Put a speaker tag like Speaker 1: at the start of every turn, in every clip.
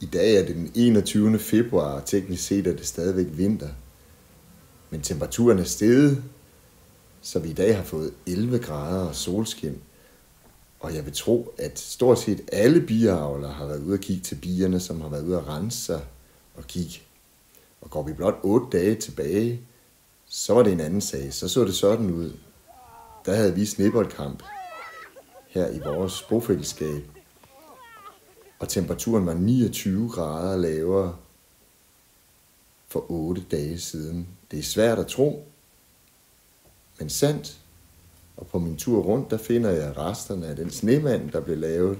Speaker 1: I dag er det den 21. februar, og teknisk set er det stadigvæk vinter. Men temperaturen er steget, så vi i dag har fået 11 grader og solskin. Og jeg vil tro, at stort set alle biavlere har været ude at kigge til bierne, som har været ude at rense sig og kigge. Og går vi blot 8 dage tilbage, så var det en anden sag. Så så det sådan ud. Der havde vi sneboldkamp her i vores bofællesskab. Og temperaturen var 29 grader lavere for 8 dage siden. Det er svært at tro, men sandt. Og på min tur rundt, der finder jeg resterne af den snemand, der blev lavet.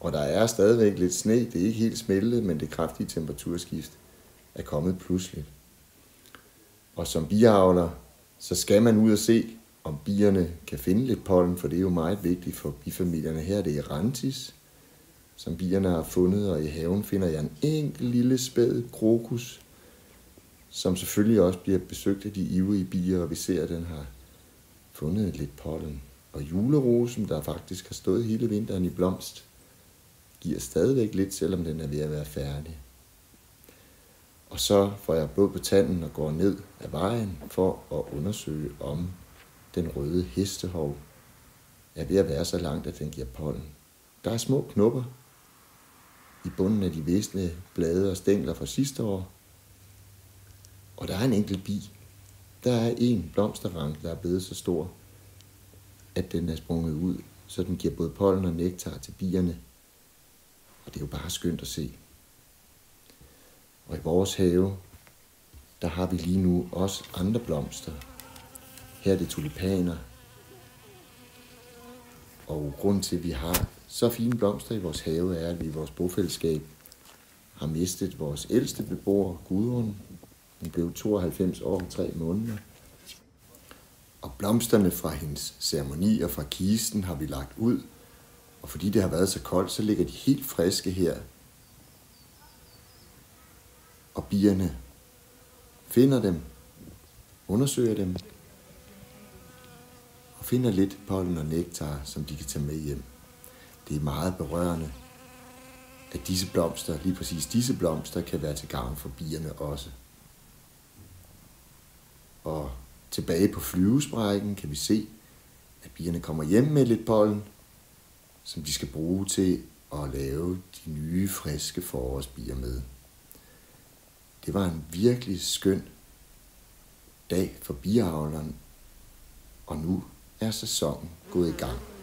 Speaker 1: Og der er stadigvæk lidt sne. Det er ikke helt smeltet, men det kraftige temperaturskift er kommet pludseligt. Og som biavler, så skal man ud og se, om bierne kan finde lidt pollen, for det er jo meget vigtigt for bifamilierne. Her det er som bierne har fundet, og i haven finder jeg en enkelt lille spæd krokus, som selvfølgelig også bliver besøgt af de ivrige bier, og vi ser, at den har fundet lidt pollen. Og julerosen, der faktisk har stået hele vinteren i blomst, giver stadigvæk lidt, selvom den er ved at være færdig. Og så får jeg blod på tanden og går ned ad vejen for at undersøge, om den røde hestehov er ved at være så langt, at den giver pollen. Der er små knopper i bunden af de visne blade og stængler fra sidste år. Og der er en enkelt bi. Der er en blomsterrank, der er blevet så stor, at den er sprunget ud, så den giver både pollen og nektar til bierne. Og det er jo bare skønt at se. Og i vores have, der har vi lige nu også andre blomster. Her er det tulipaner. Og grund til, at vi har så fine blomster i vores have, er, at vi i vores bofællesskab har mistet vores ældste beboer, Gudrun. Hun blev 92 år og 3 måneder. Og blomsterne fra hendes ceremoni og fra kisten har vi lagt ud. Og fordi det har været så koldt, så ligger de helt friske her og bierne finder dem, undersøger dem og finder lidt pollen og nektar, som de kan tage med hjem. Det er meget berørende, at disse blomster, lige præcis disse blomster, kan være til gavn for bierne også. Og tilbage på flyvesprækken kan vi se, at bierne kommer hjem med lidt pollen, som de skal bruge til at lave de nye, friske forårsbier med. Det var en virkelig skøn dag for biavleren, og nu er sæsonen gået i gang.